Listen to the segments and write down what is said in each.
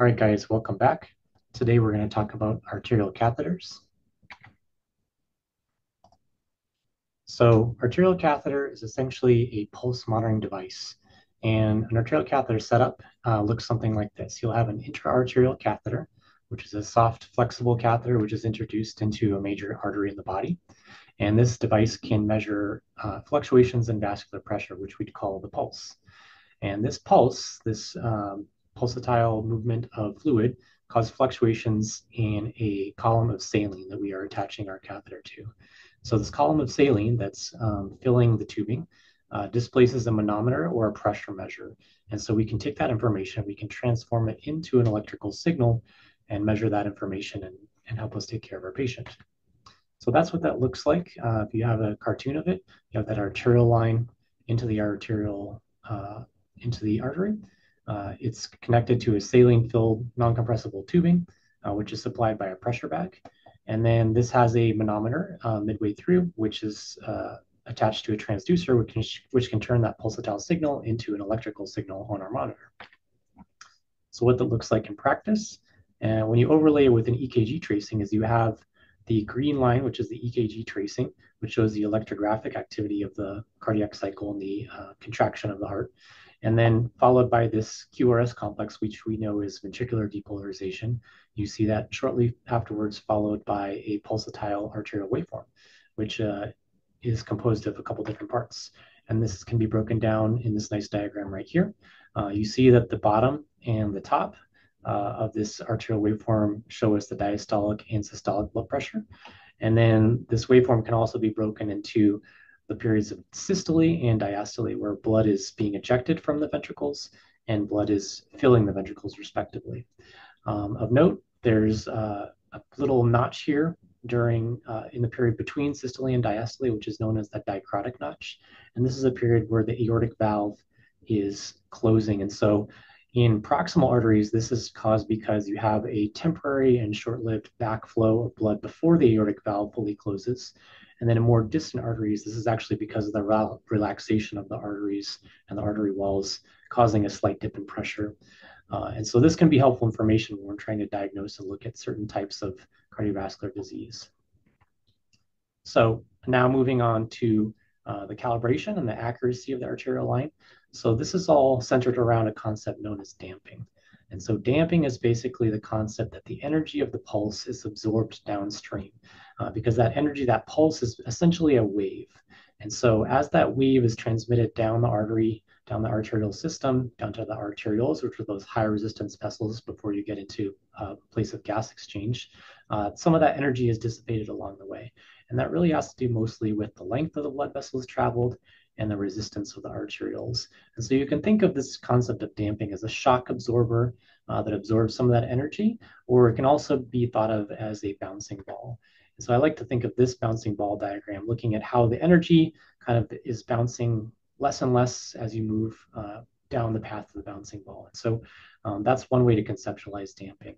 All right, guys, welcome back. Today we're going to talk about arterial catheters. So arterial catheter is essentially a pulse monitoring device. And an arterial catheter setup uh, looks something like this. You'll have an intra-arterial catheter, which is a soft, flexible catheter which is introduced into a major artery in the body. And this device can measure uh, fluctuations in vascular pressure, which we'd call the pulse. And this pulse, this um, pulsatile movement of fluid, causes fluctuations in a column of saline that we are attaching our catheter to. So this column of saline that's um, filling the tubing uh, displaces a manometer or a pressure measure. And so we can take that information, we can transform it into an electrical signal and measure that information and, and help us take care of our patient. So that's what that looks like. Uh, if you have a cartoon of it, you have that arterial line into the arterial, uh, into the artery. Uh, it's connected to a saline-filled non-compressible tubing, uh, which is supplied by a pressure bag. And then this has a manometer uh, midway through, which is attached to a transducer, which can, which can turn that pulsatile signal into an electrical signal on our monitor. So what that looks like in practice, and when you overlay it with an EKG tracing is you have the green line, which is the EKG tracing, which shows the electrographic activity of the cardiac cycle and the uh, contraction of the heart. And then followed by this QRS complex, which we know is ventricular depolarization. You see that shortly afterwards, followed by a pulsatile arterial waveform, which uh, is composed of a couple different parts. And this can be broken down in this nice diagram right here. Uh, you see that the bottom and the top uh, of this arterial waveform show us the diastolic and systolic blood pressure. And then this waveform can also be broken into the periods of systole and diastole, where blood is being ejected from the ventricles and blood is filling the ventricles respectively. Um, of note, there's uh, a little notch here during uh, in the period between systole and diastole, which is known as the dicrotic notch. And this is a period where the aortic valve is closing. And so in proximal arteries, this is caused because you have a temporary and short-lived backflow of blood before the aortic valve fully closes. And then in more distant arteries, this is actually because of the relaxation of the arteries and the artery walls, causing a slight dip in pressure. Uh, and so this can be helpful information when we're trying to diagnose and look at certain types of cardiovascular disease. So now moving on to uh, the calibration and the accuracy of the arterial line. So this is all centered around a concept known as damping. And so damping is basically the concept that the energy of the pulse is absorbed downstream uh, because that energy, that pulse is essentially a wave. And so as that wave is transmitted down the artery, down the arterial system, down to the arterioles, which are those high resistance vessels before you get into a place of gas exchange, uh, some of that energy is dissipated along the way. And that really has to do mostly with the length of the blood vessels traveled and the resistance of the arterioles. And so you can think of this concept of damping as a shock absorber uh, that absorbs some of that energy, or it can also be thought of as a bouncing ball. So I like to think of this bouncing ball diagram, looking at how the energy kind of is bouncing less and less as you move uh, down the path of the bouncing ball. And so um, that's one way to conceptualize damping.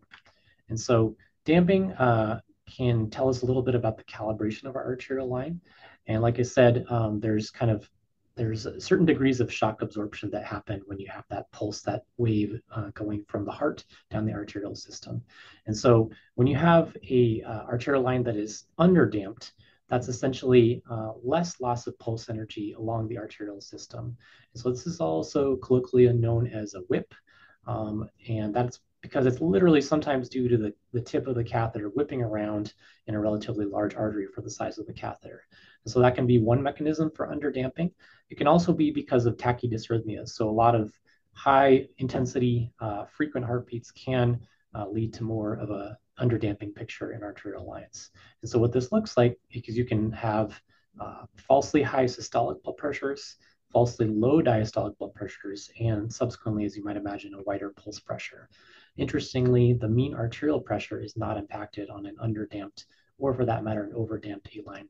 And so damping uh, can tell us a little bit about the calibration of our arterial line. And like I said, um, there's kind of there's certain degrees of shock absorption that happen when you have that pulse, that wave uh, going from the heart down the arterial system. And so when you have a uh, arterial line that is underdamped, that's essentially uh, less loss of pulse energy along the arterial system. And so this is also colloquially known as a whip. Um, and that's because it's literally sometimes due to the, the tip of the catheter whipping around in a relatively large artery for the size of the catheter. And so that can be one mechanism for underdamping. It can also be because of tachydysrhythmias. So a lot of high intensity, uh, frequent heartbeats can uh, lead to more of a underdamping picture in arterial lines. And so what this looks like, because you can have uh, falsely high systolic blood pressures, falsely low diastolic blood pressures, and subsequently, as you might imagine, a wider pulse pressure. Interestingly, the mean arterial pressure is not impacted on an underdamped, or for that matter, an overdamped A-line.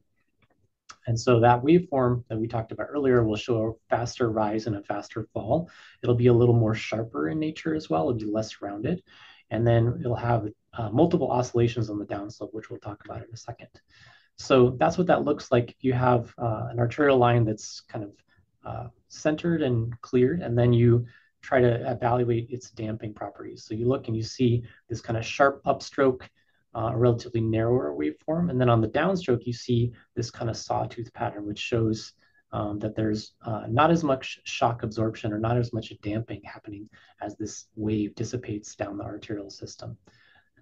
And so that waveform that we talked about earlier will show a faster rise and a faster fall. It'll be a little more sharper in nature as well. It'll be less rounded. And then it'll have uh, multiple oscillations on the downslope, which we'll talk about in a second. So that's what that looks like. You have uh, an arterial line that's kind of uh, centered and cleared, and then you try to evaluate its damping properties. So you look and you see this kind of sharp upstroke, uh, a relatively narrower waveform. And then on the downstroke, you see this kind of sawtooth pattern, which shows um, that there's uh, not as much shock absorption or not as much damping happening as this wave dissipates down the arterial system.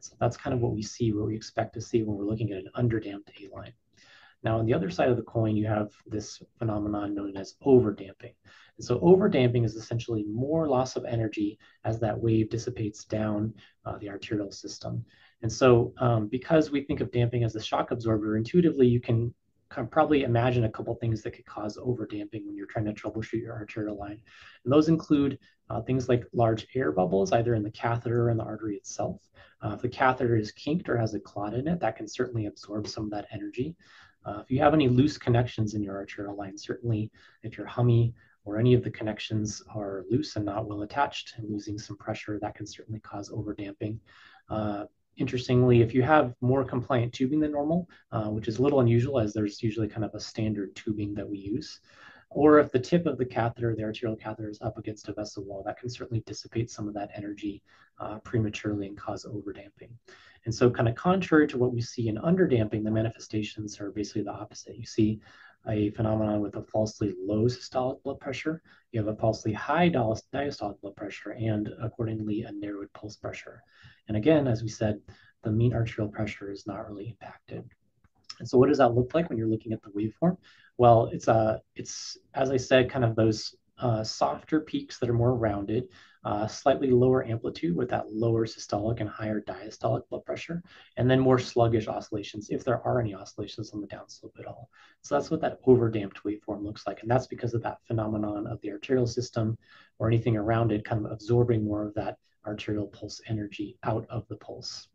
So that's kind of what we see, what we expect to see when we're looking at an underdamped A-line. Now, on the other side of the coin, you have this phenomenon known as overdamping. And so overdamping is essentially more loss of energy as that wave dissipates down uh, the arterial system. And so um, because we think of damping as a shock absorber, intuitively you can can probably imagine a couple things that could cause overdamping when you're trying to troubleshoot your arterial line. And those include uh, things like large air bubbles, either in the catheter or in the artery itself. Uh, if the catheter is kinked or has a clot in it, that can certainly absorb some of that energy. Uh, if you have any loose connections in your arterial line, certainly if your HUMMY or any of the connections are loose and not well attached and losing some pressure, that can certainly cause overdamping. Uh, interestingly, if you have more compliant tubing than normal, uh, which is a little unusual as there's usually kind of a standard tubing that we use, or if the tip of the catheter, the arterial catheter, is up against a vessel wall, that can certainly dissipate some of that energy uh, prematurely and cause overdamping. And so, kind of contrary to what we see in underdamping, the manifestations are basically the opposite. You see a phenomenon with a falsely low systolic blood pressure, you have a falsely high diastolic blood pressure, and accordingly, a narrowed pulse pressure. And again, as we said, the mean arterial pressure is not really impacted. And so, what does that look like when you're looking at the waveform? Well, it's uh, it's as I said, kind of those uh, softer peaks that are more rounded, uh, slightly lower amplitude with that lower systolic and higher diastolic blood pressure, and then more sluggish oscillations if there are any oscillations on the downslope at all. So that's what that overdamped waveform looks like. And that's because of that phenomenon of the arterial system or anything around it kind of absorbing more of that arterial pulse energy out of the pulse.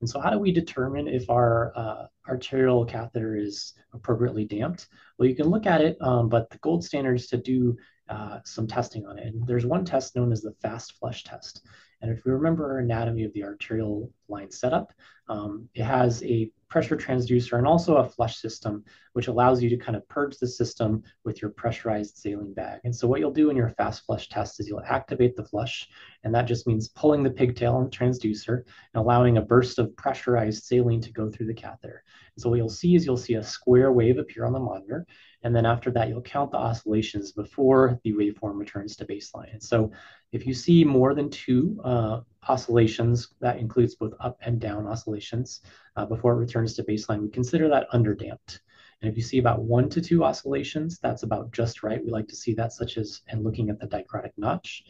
And so how do we determine if our uh, arterial catheter is appropriately damped? Well, you can look at it, um, but the gold standard is to do uh, some testing on it. And there's one test known as the fast flush test. And if we remember our anatomy of the arterial line setup, um, it has a pressure transducer and also a flush system, which allows you to kind of purge the system with your pressurized saline bag. And so what you'll do in your fast flush test is you'll activate the flush, and that just means pulling the pigtail the transducer and allowing a burst of pressurized saline to go through the catheter. And so what you'll see is you'll see a square wave appear on the monitor, and then after that, you'll count the oscillations before the waveform returns to baseline. And so if you see more than two uh, oscillations, that includes both up and down oscillations uh, before it returns to baseline, we consider that underdamped. And if you see about one to two oscillations, that's about just right. We like to see that, such as and looking at the dicrotic notch.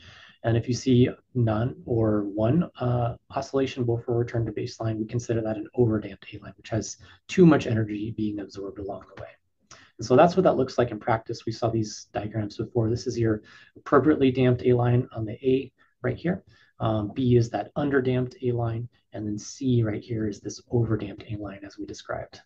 And if you see none or one uh, oscillation before return to baseline, we consider that an overdamped A-line, which has too much energy being absorbed along the way. And so that's what that looks like in practice. We saw these diagrams before. This is your appropriately damped A-line on the A right here. Um, B is that underdamped A-line, and then C right here is this overdamped A-line as we described.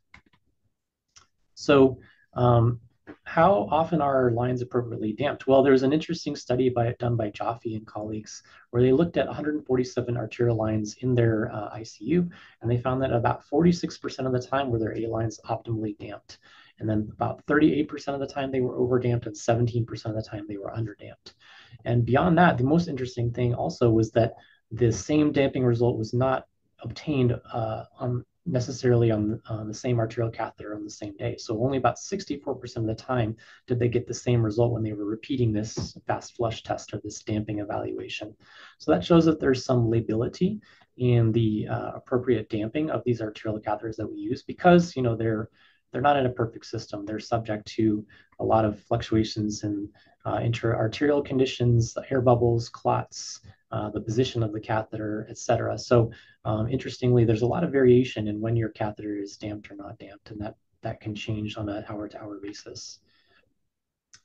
So um, how often are lines appropriately damped? Well, there's an interesting study by, done by Joffe and colleagues where they looked at 147 arterial lines in their uh, ICU, and they found that about 46% of the time were their A lines optimally damped. And then about 38% of the time they were overdamped and 17% of the time they were underdamped. And beyond that, the most interesting thing also was that the same damping result was not obtained uh, on necessarily on, on the same arterial catheter on the same day. So only about 64% of the time did they get the same result when they were repeating this fast flush test or this damping evaluation. So that shows that there's some lability in the uh, appropriate damping of these arterial catheters that we use because you know they're they're not in a perfect system. They're subject to a lot of fluctuations in uh, intra-arterial conditions, air bubbles, clots, uh, the position of the catheter, etc. So um, interestingly, there's a lot of variation in when your catheter is damped or not damped, and that, that can change on an hour-to-hour basis.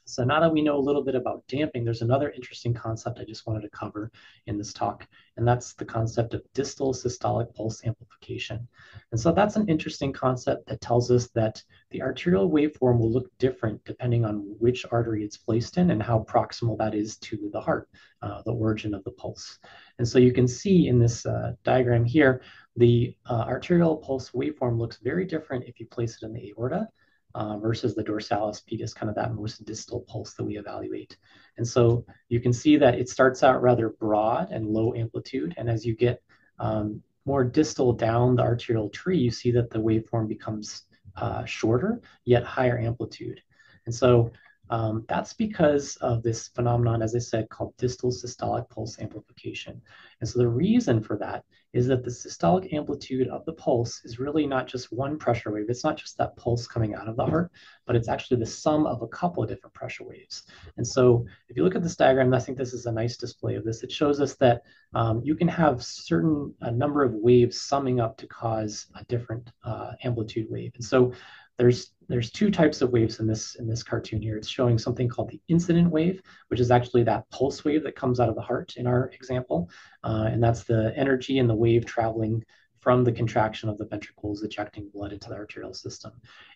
So now that we know a little bit about damping, there's another interesting concept I just wanted to cover in this talk, and that's the concept of distal systolic pulse amplification. And so that's an interesting concept that tells us that the arterial waveform will look different depending on which artery it's placed in and how proximal that is to the heart, uh, the origin of the pulse. And so you can see in this uh, diagram here, the uh, arterial pulse waveform looks very different if you place it in the aorta uh, versus the dorsalis pedis, kind of that most distal pulse that we evaluate. And so you can see that it starts out rather broad and low amplitude. And as you get um, more distal down the arterial tree, you see that the waveform becomes uh, shorter, yet higher amplitude. And so um, that's because of this phenomenon, as I said, called distal systolic pulse amplification. And so the reason for that is that the systolic amplitude of the pulse is really not just one pressure wave. It's not just that pulse coming out of the heart, but it's actually the sum of a couple of different pressure waves. And so if you look at this diagram, I think this is a nice display of this. It shows us that um, you can have certain a number of waves summing up to cause a different uh, amplitude wave. And so there's there's two types of waves in this in this cartoon here. It's showing something called the incident wave, which is actually that pulse wave that comes out of the heart in our example, uh, and that's the energy and the wave traveling from the contraction of the ventricles ejecting blood into the arterial system.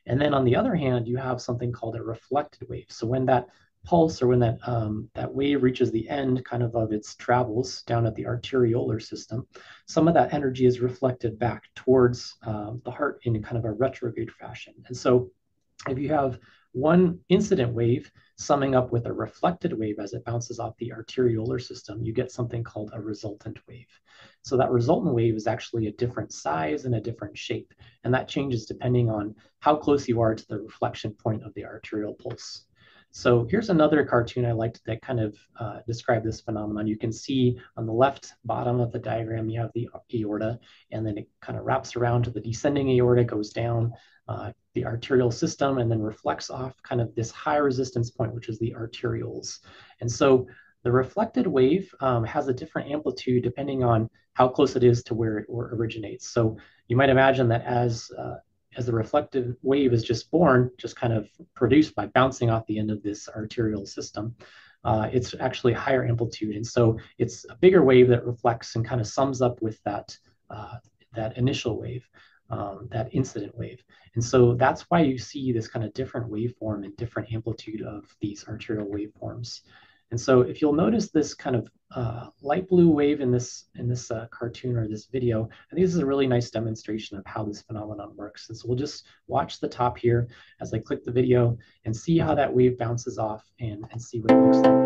And then on the other hand, you have something called a reflected wave. So when that pulse or when that um, that wave reaches the end kind of of its travels down at the arteriolar system, some of that energy is reflected back towards uh, the heart in kind of a retrograde fashion. And so if you have one incident wave summing up with a reflected wave as it bounces off the arteriolar system, you get something called a resultant wave. So that resultant wave is actually a different size and a different shape, and that changes depending on how close you are to the reflection point of the arterial pulse. So here's another cartoon I liked that kind of uh, describe this phenomenon. You can see on the left bottom of the diagram, you have the aorta, and then it kind of wraps around to the descending aorta, goes down uh, the arterial system, and then reflects off kind of this high resistance point, which is the arterioles. And so the reflected wave um, has a different amplitude depending on how close it is to where it originates. So you might imagine that as uh, as the reflective wave is just born, just kind of produced by bouncing off the end of this arterial system, uh, it's actually higher amplitude. And so it's a bigger wave that reflects and kind of sums up with that, uh, that initial wave, um, that incident wave. And so that's why you see this kind of different waveform and different amplitude of these arterial waveforms. And so if you'll notice this kind of uh, light blue wave in this in this uh, cartoon or this video, I think this is a really nice demonstration of how this phenomenon works. And so we'll just watch the top here as I click the video and see how that wave bounces off and, and see what it looks like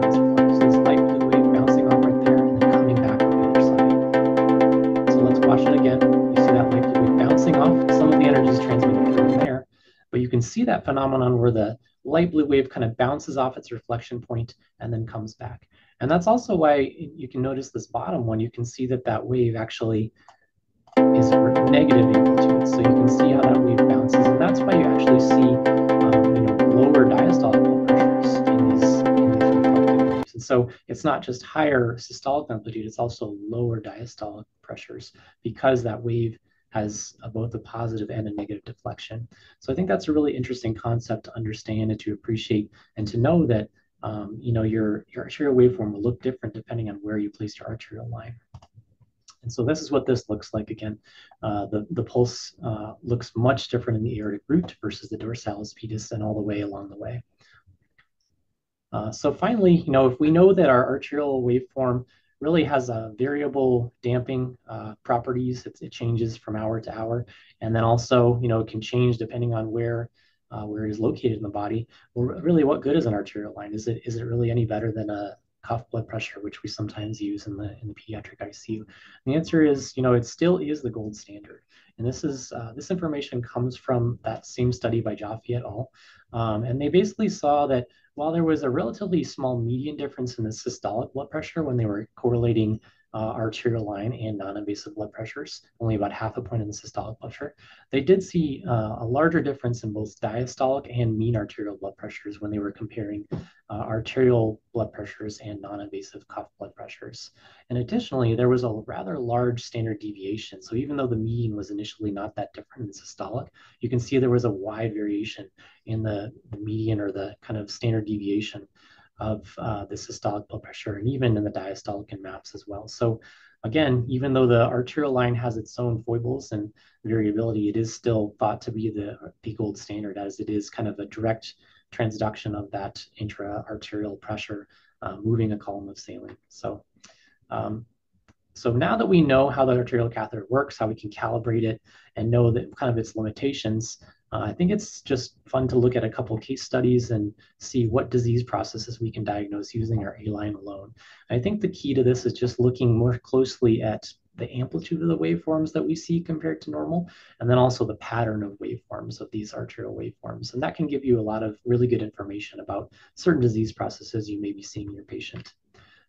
light blue wave bouncing off right there and then coming back on the other side. So let's watch it again. You see that light blue wave bouncing off. Some of the energy is transmitted from there, but you can see that phenomenon where the light blue wave kind of bounces off its reflection point and then comes back. And that's also why you can notice this bottom one, you can see that that wave actually is negative amplitude. So you can see how that wave bounces. And that's why you actually see um, you know, lower diastolic pressures in these, in these waves. And so it's not just higher systolic amplitude, it's also lower diastolic pressures because that wave has both a positive and a negative deflection. So I think that's a really interesting concept to understand and to appreciate and to know that um, you know your, your arterial waveform will look different depending on where you place your arterial line. And so this is what this looks like again. Uh, the, the pulse uh, looks much different in the aortic root versus the dorsalis pedis and all the way along the way. Uh, so finally, you know, if we know that our arterial waveform really has a variable damping uh, properties. It, it, changes from hour to hour, and then also, you know, it can change depending on where uh, where it is located in the body. Well, really, what good is an arterial line? Is it is it really any better than a cuff blood pressure, which we sometimes use in the in the pediatric ICU? And the answer is, you know, it still is the gold standard. And this is uh, this information comes from that same study by Jaffe et al. Um, and they basically saw that while there was a relatively small median difference in the systolic blood pressure when they were correlating uh, arterial line and non-invasive blood pressures, only about half a point in the systolic pressure. They did see uh, a larger difference in both diastolic and mean arterial blood pressures when they were comparing uh, arterial blood pressures and non-invasive cuff blood pressures. And additionally, there was a rather large standard deviation. So even though the mean was initially not that different in systolic, you can see there was a wide variation in the, the median or the kind of standard deviation of uh, the systolic blood pressure and even in the diastolic and maps as well. So again, even though the arterial line has its own foibles and variability, it is still thought to be the, the gold standard as it is kind of a direct transduction of that intra-arterial pressure uh, moving a column of saline. So, um, so now that we know how the arterial catheter works, how we can calibrate it, and know that kind of its limitations, uh, I think it's just fun to look at a couple case studies and see what disease processes we can diagnose using our A-line alone. I think the key to this is just looking more closely at the amplitude of the waveforms that we see compared to normal, and then also the pattern of waveforms of these arterial waveforms. And that can give you a lot of really good information about certain disease processes you may be seeing in your patient.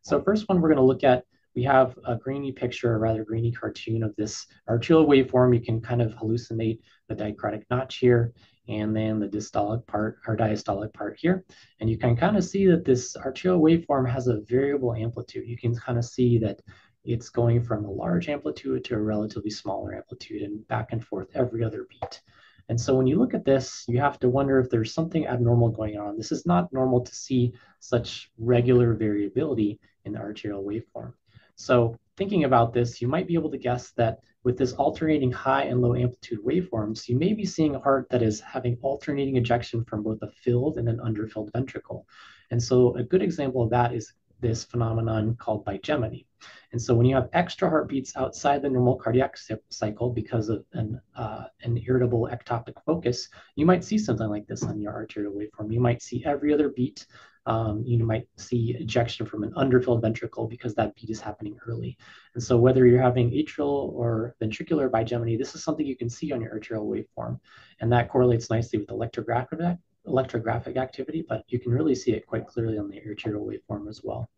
So first one we're going to look at, we have a grainy picture, a rather grainy cartoon of this arterial waveform. You can kind of hallucinate the dicrotic notch here and then the dystolic part or diastolic part here. And you can kind of see that this arterial waveform has a variable amplitude. You can kind of see that it's going from a large amplitude to a relatively smaller amplitude and back and forth every other beat. And so when you look at this, you have to wonder if there's something abnormal going on. This is not normal to see such regular variability in the arterial waveform. So thinking about this, you might be able to guess that with this alternating high and low amplitude waveforms, you may be seeing a heart that is having alternating ejection from both a filled and an underfilled ventricle. And so a good example of that is this phenomenon called bigeminy. And so when you have extra heartbeats outside the normal cardiac cycle because of an, uh, an irritable ectopic focus, you might see something like this on your arterial waveform. You might see every other beat. Um, you might see ejection from an underfilled ventricle because that beat is happening early. And so whether you're having atrial or ventricular bigeminy, this is something you can see on your arterial waveform. And that correlates nicely with electrographic electrographic activity, but you can really see it quite clearly on the arterial waveform as well.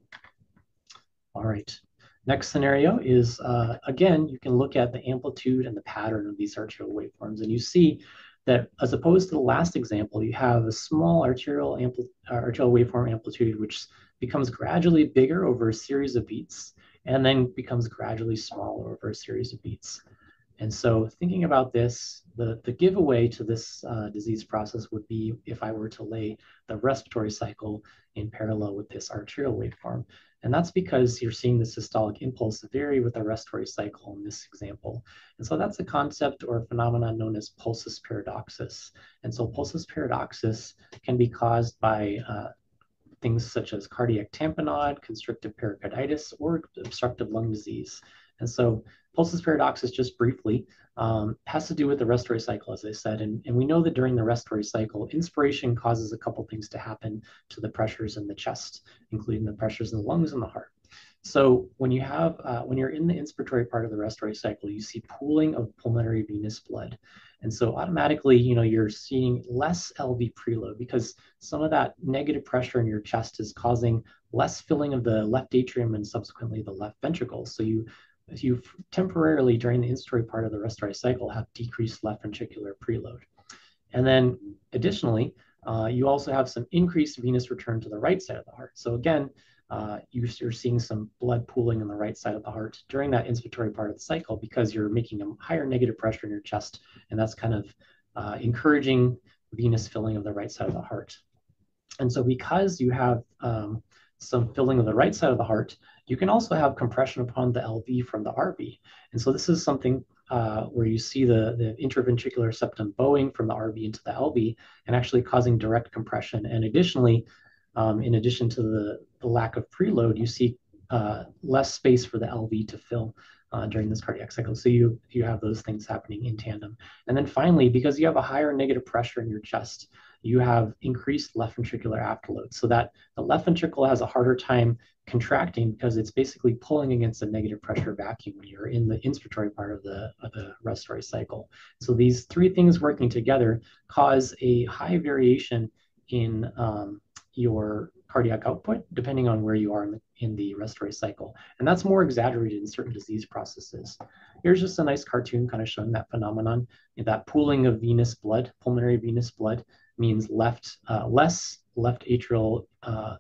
All right. Next scenario is, uh, again, you can look at the amplitude and the pattern of these arterial waveforms, and you see that as opposed to the last example, you have a small arterial, uh, arterial waveform amplitude, which becomes gradually bigger over a series of beats, and then becomes gradually smaller over a series of beats. And so thinking about this, the, the giveaway to this uh, disease process would be if I were to lay the respiratory cycle in parallel with this arterial waveform. And that's because you're seeing the systolic impulse vary with the respiratory cycle in this example. And so that's a concept or a phenomenon known as pulsus paradoxus. And so pulsus paradoxus can be caused by uh, things such as cardiac tamponade, constrictive pericarditis, or obstructive lung disease. And so pulsus paradoxus, just briefly, um, has to do with the respiratory cycle, as I said. And, and we know that during the respiratory cycle, inspiration causes a couple things to happen to the pressures in the chest, including the pressures in the lungs and the heart. So when you have, uh, when you're in the inspiratory part of the respiratory cycle, you see pooling of pulmonary venous blood. And so automatically, you know, you're seeing less LV preload because some of that negative pressure in your chest is causing less filling of the left atrium and subsequently the left ventricle. So you you temporarily during the inspiratory part of the respiratory cycle have decreased left ventricular preload. And then additionally, uh, you also have some increased venous return to the right side of the heart. So again, uh, you're seeing some blood pooling on the right side of the heart during that inspiratory part of the cycle because you're making a higher negative pressure in your chest, and that's kind of uh, encouraging venous filling of the right side of the heart. And so because you have um, some filling of the right side of the heart, you can also have compression upon the LV from the RV. And so this is something uh, where you see the, the interventricular septum bowing from the RV into the LV and actually causing direct compression. And additionally, um, in addition to the, the lack of preload, you see uh, less space for the LV to fill uh, during this cardiac cycle. So you, you have those things happening in tandem. And then finally, because you have a higher negative pressure in your chest, you have increased left ventricular afterload. So that the left ventricle has a harder time contracting because it's basically pulling against a negative pressure vacuum when you're in the inspiratory part of the, of the respiratory cycle. So these three things working together cause a high variation in um, your cardiac output depending on where you are in the, in the respiratory cycle. And that's more exaggerated in certain disease processes. Here's just a nice cartoon kind of showing that phenomenon, that pooling of venous blood, pulmonary venous blood means left uh, less left atrial uh,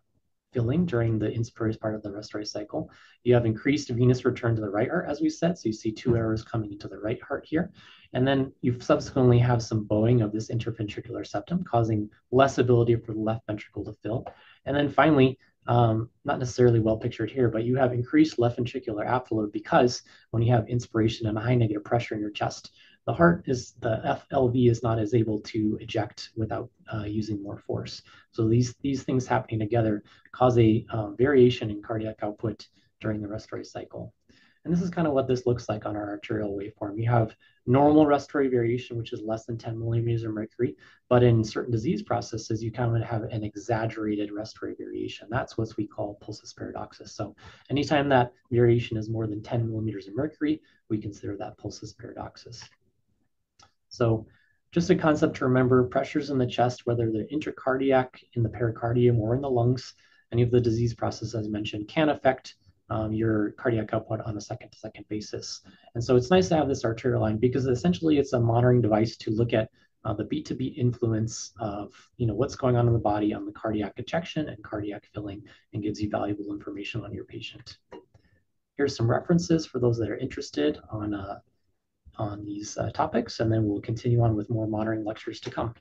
filling during the inspiratory part of the respiratory cycle. You have increased venous return to the right heart, as we said. So you see two arrows coming into the right heart here. And then you subsequently have some bowing of this interventricular septum, causing less ability for the left ventricle to fill. And then finally, um, not necessarily well pictured here, but you have increased left ventricular afterload because when you have inspiration and a high negative pressure in your chest, the heart is the FLV is not as able to eject without uh, using more force. So these these things happening together cause a uh, variation in cardiac output during the respiratory cycle. And this is kind of what this looks like on our arterial waveform. You have normal respiratory variation, which is less than 10 millimeters of mercury, but in certain disease processes, you kind of have an exaggerated respiratory variation. That's what we call pulsus paradoxus. So anytime that variation is more than 10 millimeters of mercury, we consider that pulsus paradoxus. So just a concept to remember, pressures in the chest, whether they're intracardiac, in the pericardium, or in the lungs, any of the disease processes as mentioned can affect um, your cardiac output on a second to second basis. And so it's nice to have this arterial line because essentially it's a monitoring device to look at uh, the beat to beat influence of you know what's going on in the body on the cardiac ejection and cardiac filling and gives you valuable information on your patient. Here's some references for those that are interested on, uh, on these uh, topics, and then we'll continue on with more monitoring lectures to come.